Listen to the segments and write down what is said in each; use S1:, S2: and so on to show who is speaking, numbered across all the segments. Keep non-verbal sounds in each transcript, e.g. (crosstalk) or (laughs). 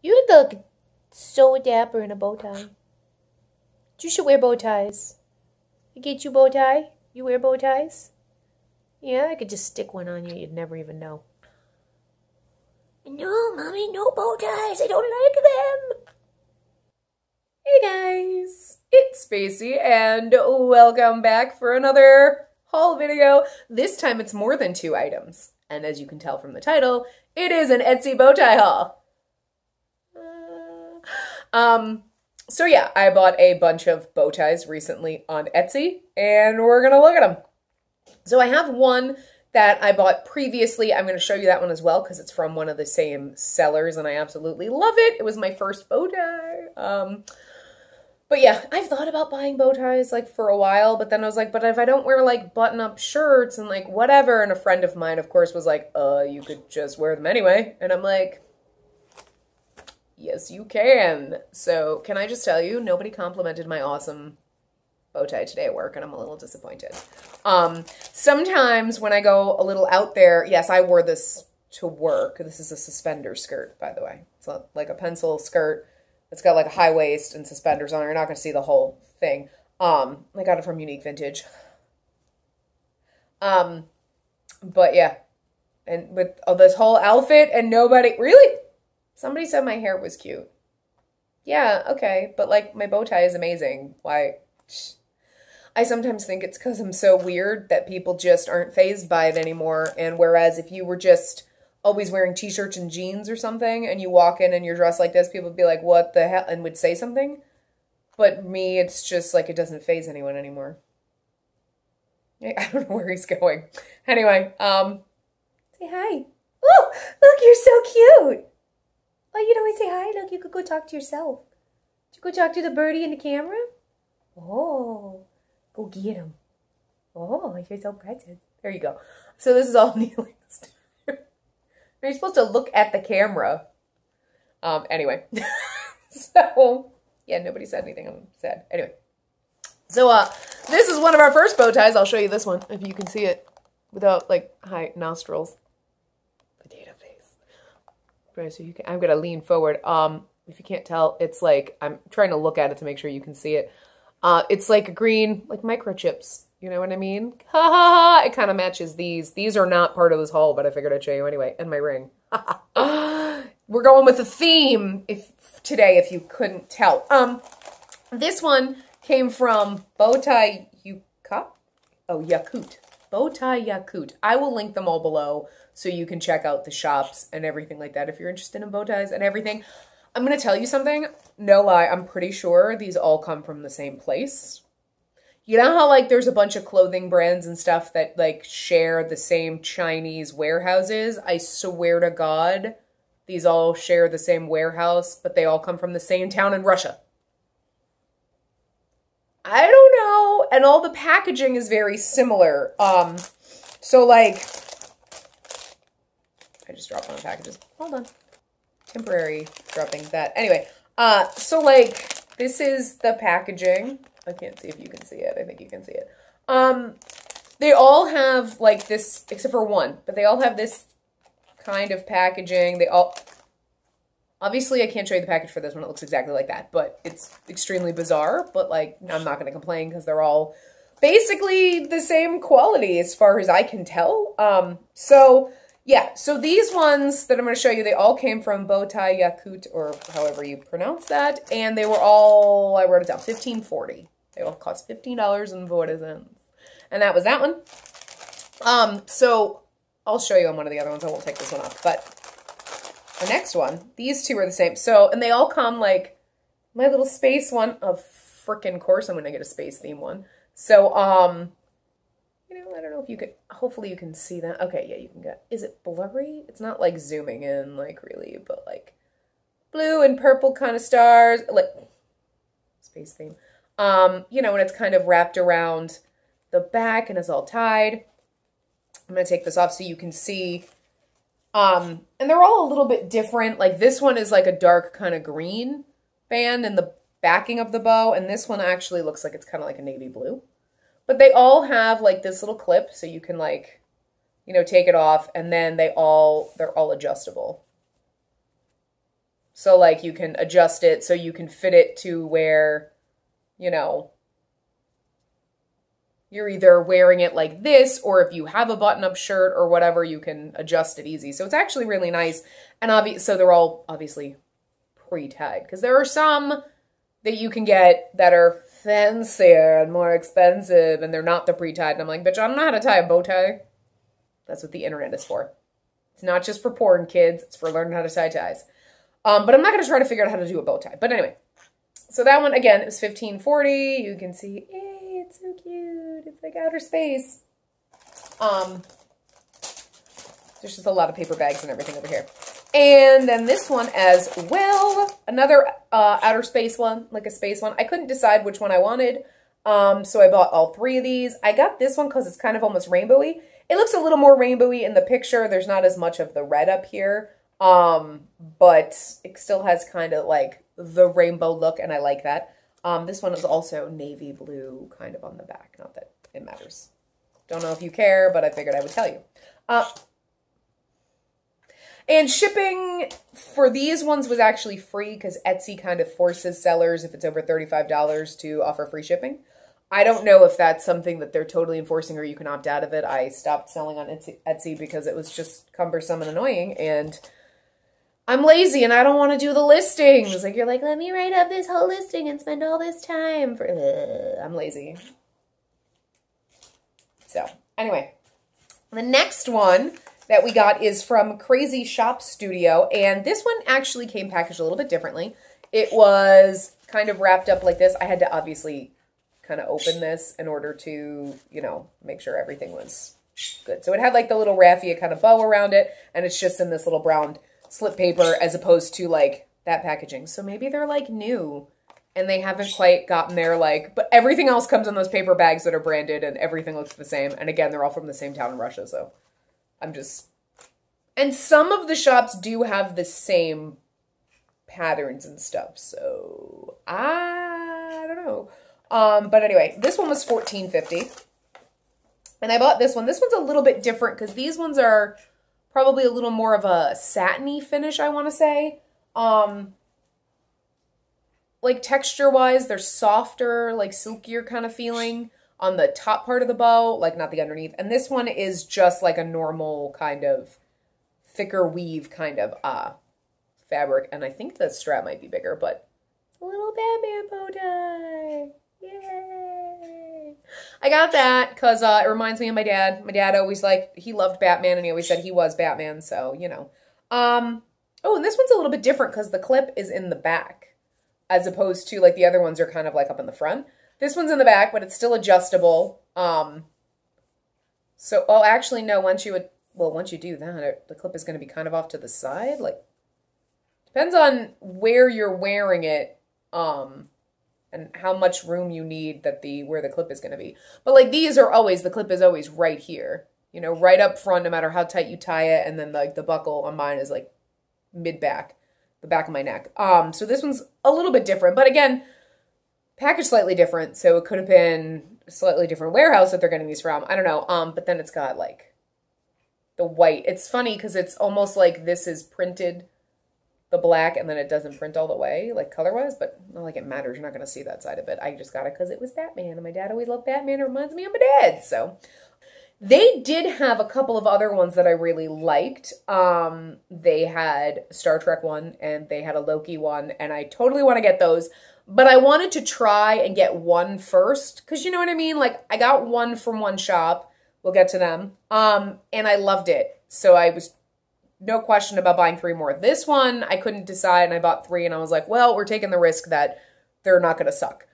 S1: You look so dapper in a bow tie. You should wear bow ties. I get you bow tie. You wear bow ties? Yeah, I could just stick one on you. You'd never even know. No, mommy, no bow ties. I don't like them.
S2: Hey guys, it's Spacey and welcome back for another haul video. This time it's more than two items. And as you can tell from the title, it is an Etsy bow tie haul. Um, so yeah, I bought a bunch of bow ties recently on Etsy and we're gonna look at them. So I have one that I bought previously. I'm to show you that one as well because it's from one of the same sellers and I absolutely love it. It was my first bow tie. Um, but yeah, I've thought about buying bow ties like for a while, but then I was like, but if I don't wear like button up shirts and like whatever, and a friend of mine, of course, was like, uh, you could just wear them anyway. And I'm like, yes, you can. So can I just tell you, nobody complimented my awesome bow tie today at work, and I'm a little disappointed. Um, sometimes when I go a little out there, yes, I wore this to work. This is a suspender skirt, by the way. It's like a pencil skirt it's got like a high waist and suspenders on it. You're not going to see the whole thing. Um, I got it from Unique Vintage. Um, but yeah, and with oh, this whole outfit and nobody really. Somebody said my hair was cute. Yeah, okay, but like my bow tie is amazing. Why? I sometimes think it's because I'm so weird that people just aren't phased by it anymore. And whereas if you were just always wearing t-shirts and jeans or something and you walk in and you're dressed like this, people would be like, what the hell? And would say something. But me, it's just like it doesn't phase anyone anymore. I don't know where he's going. Anyway, um, say hi. Oh, look, you're so cute. Oh, you don't always say hi. Look, you could go talk to yourself. Did you go talk to the birdie in the camera? Oh, go get him. Oh, you're so precious. There you go. So this is all (laughs) Neelix. You're supposed to look at the camera. Um, anyway. (laughs) so, yeah, nobody said anything. I'm sad. Anyway. So, uh, this is one of our first bow ties. I'll show you this one, if you can see it without, like, high nostrils. Right, so you can, I'm going to lean forward. Um, if you can't tell, it's like, I'm trying to look at it to make sure you can see it. Uh, it's like a green, like microchips. You know what I mean? (laughs) Ha ha ha! It kind of matches these. These are not part of this haul, but I figured I'd show you anyway. And my ring. (laughs) We're going with a theme if today, if you couldn't tell. Um, this one came from Bowtie Yuka. Oh, Yakut. Bowtie Yakut. I will link them all below so you can check out the shops and everything like that if you're interested in bow ties and everything. I'm going to tell you something. No lie, I'm pretty sure these all come from the same place you know how like there's a bunch of clothing brands and stuff that like share the same Chinese warehouses? I swear to God, these all share the same warehouse, but they all come from the same town in Russia. I don't know. And all the packaging is very similar. Um, so like, I just dropped one of the packages. Hold on. Temporary dropping that. Anyway, uh, so like, this is the packaging. I can't see if you can see it. I think you can see it. Um, they all have like this, except for one, but they all have this kind of packaging. They all, obviously I can't show you the package for this one. It looks exactly like that, but it's extremely bizarre, but like, I'm not going to complain because they're all basically the same quality as far as I can tell. Um, so yeah, so these ones that I'm going to show you, they all came from Bowtie Yakut, or however you pronounce that, and they were all, I wrote it down, 1540. They all cost $15 and forty cents. And that was that one. Um, so I'll show you on one of the other ones. I won't take this one off. But the next one, these two are the same. So, and they all come like my little space one. Of freaking course, I'm going to get a space theme one. So, um, you know, I don't know if you could, hopefully you can see that. Okay, yeah, you can get, is it blurry? It's not like zooming in, like really, but like blue and purple kind of stars, like space theme. Um, you know, and it's kind of wrapped around the back and is all tied. I'm going to take this off so you can see. Um, and they're all a little bit different. Like this one is like a dark kind of green band in the backing of the bow. And this one actually looks like it's kind of like a navy blue. But they all have like this little clip so you can like, you know, take it off. And then they all, they're all adjustable. So like you can adjust it so you can fit it to where, you know, you're either wearing it like this or if you have a button up shirt or whatever, you can adjust it easy. So it's actually really nice. And obvious, so they're all obviously pre-tied because there are some that you can get that are fancier and more expensive and they're not the pre-tied. And I'm like, bitch, I don't know how to tie a bow tie. That's what the internet is for. It's not just for porn kids. It's for learning how to tie ties. Um, but I'm not going to try to figure out how to do a bow tie. But anyway, so that one, again, is 1540. You can see, hey, it's so cute. It's like outer space. Um, there's just a lot of paper bags and everything over here. And then this one as well, another uh, outer space one, like a space one. I couldn't decide which one I wanted, um, so I bought all three of these. I got this one because it's kind of almost rainbowy. It looks a little more rainbowy in the picture. There's not as much of the red up here, um, but it still has kind of like the rainbow look, and I like that. Um, this one is also navy blue kind of on the back. Not that it matters. Don't know if you care, but I figured I would tell you. Uh, and shipping for these ones was actually free because Etsy kind of forces sellers, if it's over $35, to offer free shipping. I don't know if that's something that they're totally enforcing or you can opt out of it. I stopped selling on Etsy because it was just cumbersome and annoying. And I'm lazy and I don't want to do the listings. Like, you're like, let me write up this whole listing and spend all this time for... Ugh, I'm lazy. So, anyway. The next one that we got is from Crazy Shop Studio. And this one actually came packaged a little bit differently. It was kind of wrapped up like this. I had to obviously kind of open this in order to, you know, make sure everything was good. So it had like the little raffia kind of bow around it. And it's just in this little brown slip paper as opposed to like that packaging. So maybe they're like new and they haven't quite gotten there like, but everything else comes in those paper bags that are branded and everything looks the same. And again, they're all from the same town in Russia. So I'm just, and some of the shops do have the same patterns and stuff. So I don't know. Um, but anyway, this one was fourteen fifty, and I bought this one. This one's a little bit different because these ones are probably a little more of a satiny finish. I want to say, um, like texture wise, they're softer, like silkier kind of feeling on the top part of the bow, like not the underneath. And this one is just like a normal kind of thicker weave kind of uh, fabric. And I think the strap might be bigger, but a little Batman bow tie. Yay! I got that because uh, it reminds me of my dad. My dad always like he loved Batman and he always said he was Batman. So, you know. Um, oh, and this one's a little bit different because the clip is in the back as opposed to like the other ones are kind of like up in the front. This one's in the back, but it's still adjustable. Um, so, oh, actually, no, once you would, well, once you do that, it, the clip is going to be kind of off to the side. Like, depends on where you're wearing it, um, and how much room you need that the, where the clip is going to be. But like these are always, the clip is always right here, you know, right up front, no matter how tight you tie it. And then like the buckle on mine is like mid back, the back of my neck. Um, so this one's a little bit different, but again, packaged slightly different. So it could have been slightly different warehouse that they're getting these from. I don't know. Um, but then it's got like the white. It's funny because it's almost like this is printed the black and then it doesn't print all the way, like color-wise, but not like it matters. You're not going to see that side of it. I just got it because it was Batman, and my dad always loved Batman. It reminds me of my dad, so... They did have a couple of other ones that I really liked. Um, they had Star Trek one, and they had a Loki one, and I totally want to get those. But I wanted to try and get one first, because you know what I mean? Like, I got one from one shop. We'll get to them. Um, and I loved it. So I was no question about buying three more. This one, I couldn't decide, and I bought three, and I was like, well, we're taking the risk that they're not going to suck.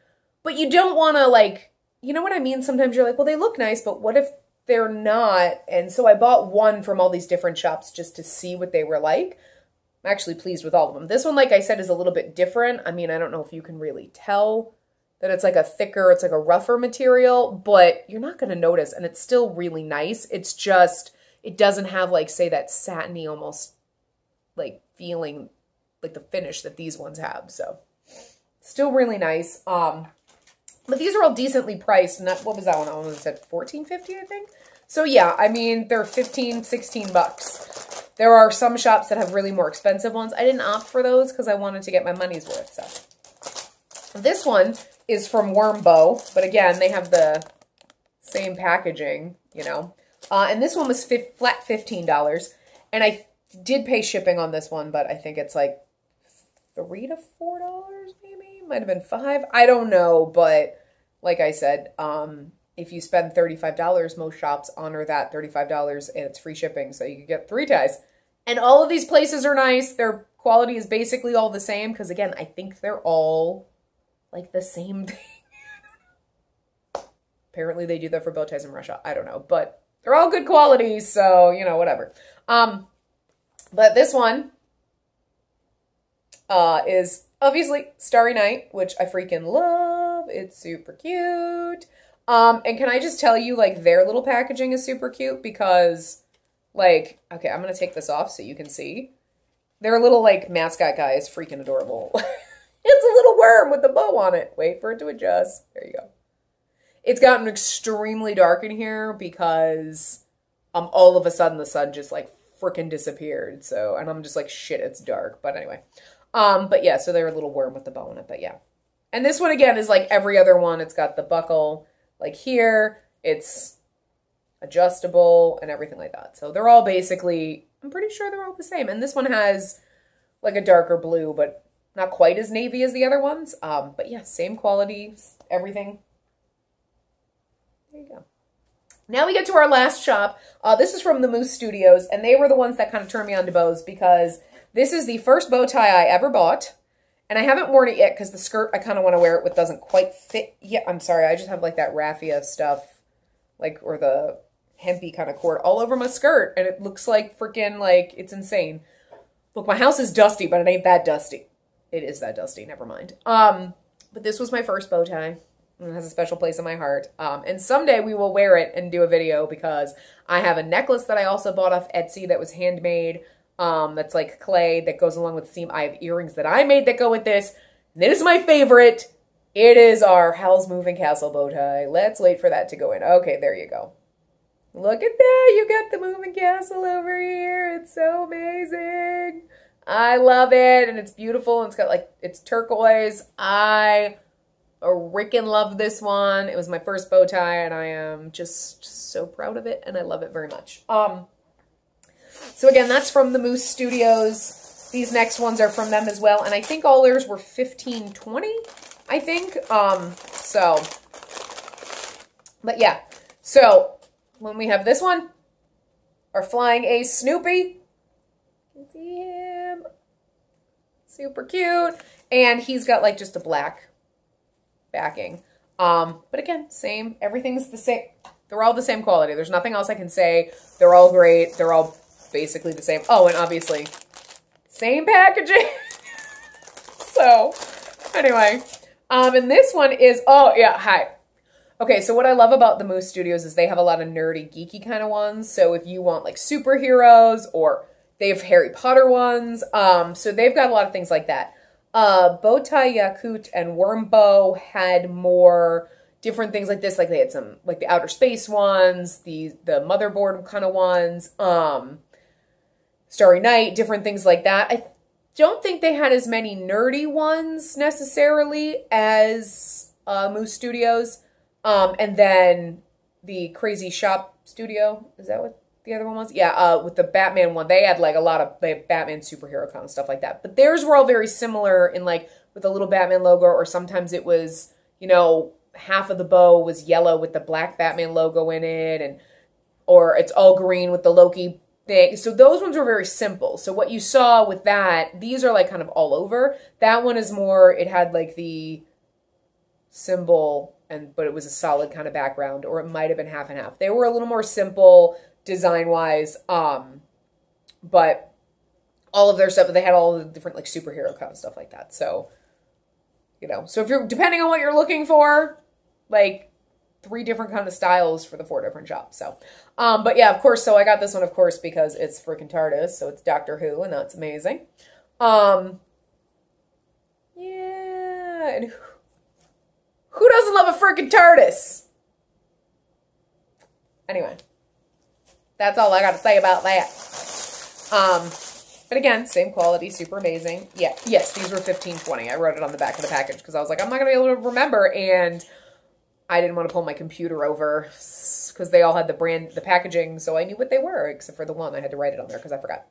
S2: But you don't want to, like, you know what I mean? Sometimes you're like, well, they look nice, but what if they're not? And so I bought one from all these different shops just to see what they were like. I'm actually pleased with all of them. This one, like I said, is a little bit different. I mean, I don't know if you can really tell that it's like a thicker, it's like a rougher material, but you're not going to notice. And it's still really nice. It's just, it doesn't have like, say, that satiny almost like feeling like the finish that these ones have. So still really nice. Um, but these are all decently priced. What was that one? I was at 14.50, I think. So yeah, I mean, they're 15, 16 bucks. There are some shops that have really more expensive ones. I didn't opt for those because I wanted to get my money's worth. So this one is from Wormbo, but again, they have the same packaging, you know. Uh, and this one was flat $15. And I did pay shipping on this one, but I think it's like three to four dollars maybe? Might have been five? I don't know but like i said um if you spend $35 most shops honor that $35 and it's free shipping so you get three ties. And all of these places are nice. Their quality is basically all the same because again i think they're all like the same (laughs) thing. Apparently they do that for bow ties in russia. I don't know but they're all good qualities, so you know whatever um but this one uh, is obviously Starry Night, which I freaking love. It's super cute. Um, and can I just tell you, like, their little packaging is super cute because, like, okay, I'm going to take this off so you can see. Their little, like, mascot guy is freaking adorable. (laughs) it's a little worm with a bow on it. Wait for it to adjust. There you go. It's gotten extremely dark in here because um all of a sudden the sun just like freaking disappeared. So and I'm just like shit, it's dark. But anyway. Um, but yeah, so they're a little worm with the bow in it, but yeah. And this one again is like every other one. It's got the buckle like here. It's adjustable and everything like that. So they're all basically, I'm pretty sure they're all the same. And this one has like a darker blue, but not quite as navy as the other ones. Um, but yeah, same quality, everything. There you go. Now we get to our last shop. Uh, this is from the Moose Studios, and they were the ones that kind of turned me on to bows because this is the first bow tie I ever bought. And I haven't worn it yet because the skirt I kind of want to wear it with doesn't quite fit yet. I'm sorry, I just have like that raffia stuff, like, or the hempy kind of cord all over my skirt. And it looks like freaking like, it's insane. Look, my house is dusty, but it ain't that dusty. It is that dusty, never mind. Um, but this was my first bow tie. It has a special place in my heart. Um, and someday we will wear it and do a video because I have a necklace that I also bought off Etsy that was handmade um, that's like clay that goes along with the seam. I have earrings that I made that go with this. This is my favorite. It is our Howl's Moving Castle bow tie. Let's wait for that to go in. Okay, there you go. Look at that. You got the moving castle over here. It's so amazing. I love it. And it's beautiful. And it's got like, it's turquoise. I freaking love this one. It was my first bow tie and I am just so proud of it. And I love it very much. Um, so again, that's from the Moose Studios. These next ones are from them as well. And I think all theirs were 1520, I think. Um, so, but yeah. So, when we have this one, our Flying Ace Snoopy. You can see him. Super cute. And he's got like just a black backing. Um, but again, same. Everything's the same. They're all the same quality. There's nothing else I can say. They're all great. They're all basically the same. Oh, and obviously, same packaging. (laughs) so, anyway. Um, and this one is, oh, yeah, hi. Okay, so what I love about the Moose Studios is they have a lot of nerdy, geeky kind of ones. So if you want, like, superheroes or they have Harry Potter ones. Um, so they've got a lot of things like that. Uh, Bowtie Yakut and Wormbo had more different things like this. Like they had some, like the outer space ones, the the motherboard kind of ones. Um, Starry Night, different things like that. I don't think they had as many nerdy ones necessarily as uh, Moose Studios. Um, and then the Crazy Shop Studio, is that what the other one was? Yeah, uh, with the Batman one, they had like a lot of they Batman superhero of stuff like that. But theirs were all very similar in like with a little Batman logo, or sometimes it was, you know, half of the bow was yellow with the black Batman logo in it, and or it's all green with the Loki thing. So those ones were very simple. So what you saw with that, these are like kind of all over. That one is more, it had like the symbol and but it was a solid kind of background or it might have been half and half. They were a little more simple design wise. Um but all of their stuff, they had all the different like superhero kind of stuff like that. So, you know, so if you're depending on what you're looking for, like three different kind of styles for the four different shops. So, um, but yeah, of course. So I got this one, of course, because it's freaking TARDIS. So it's Doctor Who, and that's amazing. Um, yeah, and who, who doesn't love a freaking TARDIS? Anyway, that's all I got to say about that. Um, but again, same quality, super amazing. Yeah, yes, these were fifteen twenty. I wrote it on the back of the package because I was like, I'm not gonna be able to remember, and I didn't want to pull my computer over because they all had the brand, the packaging, so I knew what they were, except for the one I had to write it on there because I forgot.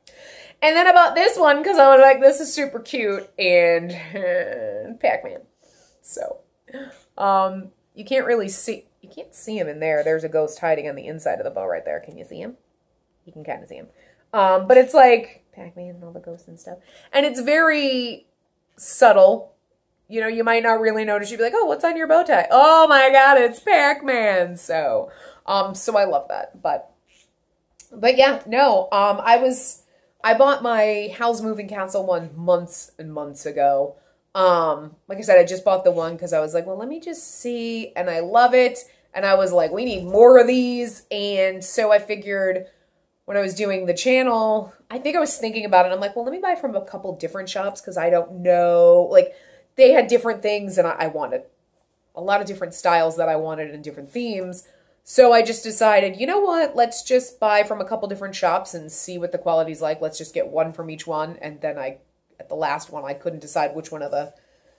S2: And then I bought this one because I was like, this is super cute and (laughs) Pac-Man. So, um, you can't really see, you can't see him in there. There's a ghost hiding on the inside of the bow right there. Can you see him? You can kind of see him. Um, but it's like Pac-Man and all the ghosts and stuff. And it's very subtle. You know, you might not really notice. You'd be like, oh, what's on your bow tie? Oh my God, it's Pac-Man. So, um, so I love that. But, but yeah, no, um, I was, I bought my Howl's Moving Castle one months and months ago. Um, like I said, I just bought the one because I was like, well, let me just see. And I love it. And I was like, we need more of these. And so I figured when I was doing the channel, I think I was thinking about it. I'm like, well, let me buy from a couple different shops because I don't know. Like, they had different things and I, I wanted a lot of different styles that I wanted and different themes. So I just decided, you know what? Let's just buy from a couple different shops and see what the quality's like. Let's just get one from each one. And then I, at the last one, I couldn't decide which one of the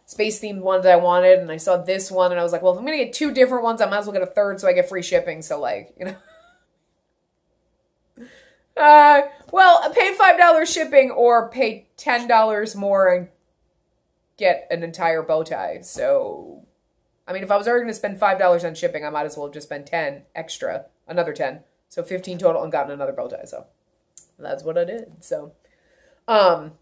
S2: space themed ones I wanted. And I saw this one and I was like, well, if I'm going to get two different ones, I might as well get a third so I get free shipping. So, like, you know. (laughs) Uh, well, pay $5 shipping or pay $10 more and get an entire bow tie. So, I mean, if I was already going to spend $5 on shipping, I might as well just spend 10 extra, another 10. So 15 total and gotten another bow tie. So that's what I did. So, um,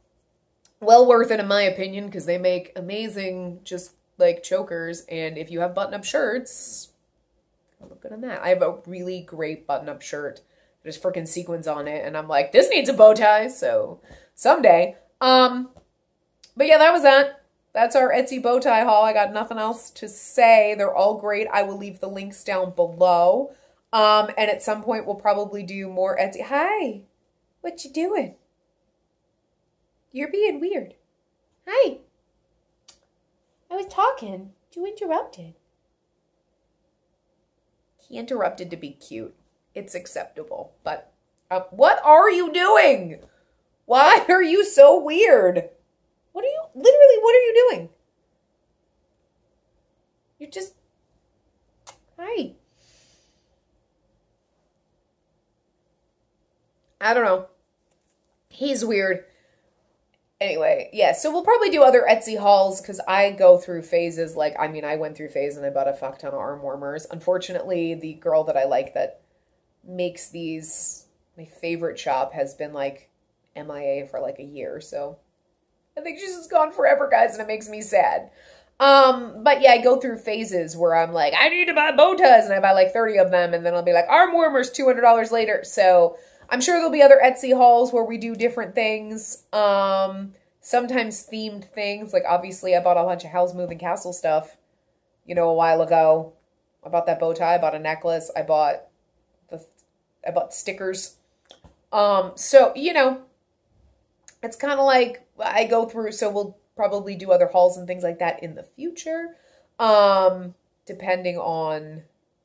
S2: well worth it in my opinion because they make amazing just like chokers. And if you have button up shirts, look good on that. I have a really great button up shirt there's freaking sequins on it, and I'm like, this needs a bow tie, so someday. Um, but yeah, that was that. That's our Etsy bow tie haul. I got nothing else to say. They're all great. I will leave the links down below. Um, and at some point we'll probably do more Etsy. Hi, what you doing? You're being weird. Hi. I was talking. You interrupted. He interrupted to be cute it's acceptable. But uh, what are you doing? Why (laughs) are you so weird? What are you, literally, what are you doing? You're just, hi. I don't know. He's weird. Anyway, yeah, so we'll probably do other Etsy hauls because I go through phases. Like, I mean, I went through phase and I bought a fuck ton of arm warmers. Unfortunately, the girl that I like that makes these my favorite shop has been like MIA for like a year, so I think she's just gone forever, guys, and it makes me sad. Um, but yeah, I go through phases where I'm like, I need to buy bow ties, and I buy like 30 of them, and then I'll be like, arm warmers, $200 later. So I'm sure there'll be other Etsy hauls where we do different things. Um, sometimes themed things. Like obviously I bought a bunch of Howl's Moving Castle stuff, you know, a while ago. I bought that bow tie, I bought a necklace, I bought about stickers. Um, so, you know, it's kind of like I go through, so we'll probably do other hauls and things like that in the future, um, depending on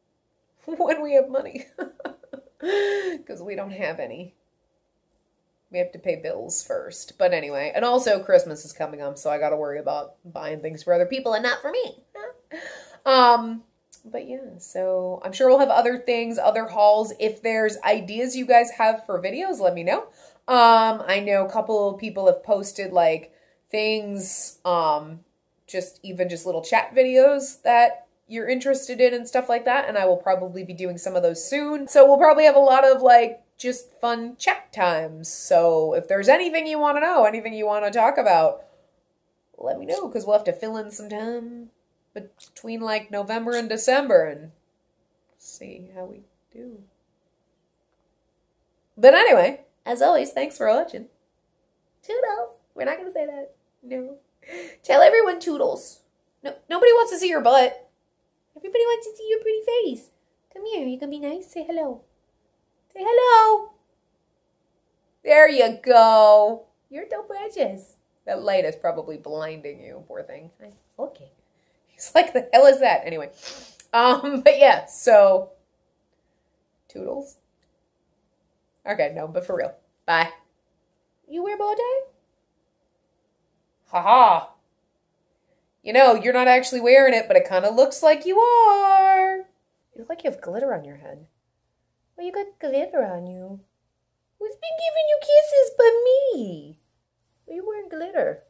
S2: (laughs) when we have money. (laughs) (gasps) Because we don't have any. We have to pay bills first. But anyway, and also Christmas is coming up, so I got to worry about buying things for other people and not for me. (laughs) um, but yeah, so I'm sure we'll have other things, other hauls. If there's ideas you guys have for videos, let me know. Um, I know a couple people have posted like things, um, just even just little chat videos that you're interested in and stuff like that. And I will probably be doing some of those soon. So we'll probably have a lot of like just fun chat times. So if there's anything you want to know, anything you want to talk about, let me know because we'll have to fill in some time between like November and December and see how we do. But anyway, as always, thanks for watching. Toodles. We're not going to say that. No. Tell everyone toodles. No, nobody wants to see your butt. Everybody wants to see your pretty face. Come here. You can be nice. Say hello. Say hello. There you go. You're so precious. That light is probably blinding you, poor thing. Okay. He's like, the hell is that? Anyway. Um, (laughs) but yeah, so toodles. Okay, no, but for real. Bye.
S1: You wear bow tie?
S2: Haha you know, you're not actually wearing it, but it kind of looks like you are.
S1: You look like you have glitter on your head. Well, you got glitter on you. Who's been giving you kisses but me? Are you wearing glitter?